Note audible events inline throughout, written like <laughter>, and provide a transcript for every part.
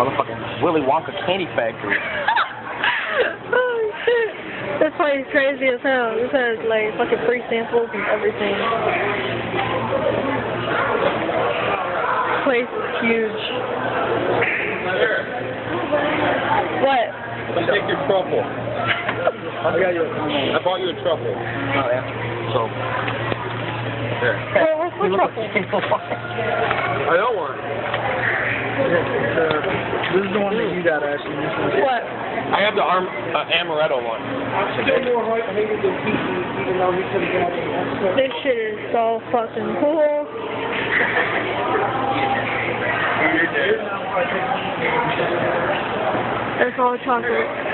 Right, motherfucking Willy Wonka Candy Factory. <laughs> oh shit. This place is crazy as hell. This has like fucking free samples and everything. This place is huge. What? Let's take your truffle. <laughs> I got you. I bought you a truffle. Oh, yeah. So. There. Where, where's my You look truffle? I don't want it. This is the one that you got, Ashley. This one's What? I have the arm, uh, amaretto one. This shit is so fucking cool. It's all chocolate.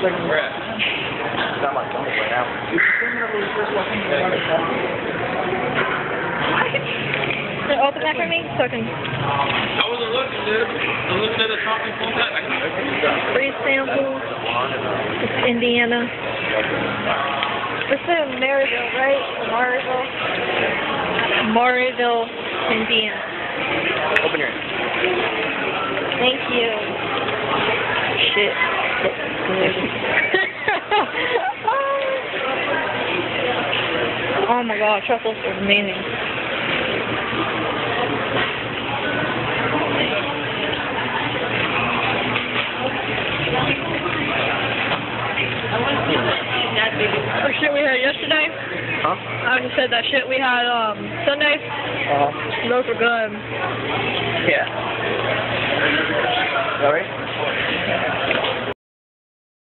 Where at? Got my stomach right now. Can you open that for me so I can I wasn't looking, dude. I was looking at the topic full time. Free samples? It's Indiana. It's in Merrillville, right? Merrillville? Merrillville, Indiana. Open your Thank you. Shit. <laughs> oh my god, truffles are amazing. The shit we had yesterday, Huh? I just said that shit we had um Sunday, Uh-huh. those were good. Yeah. Right?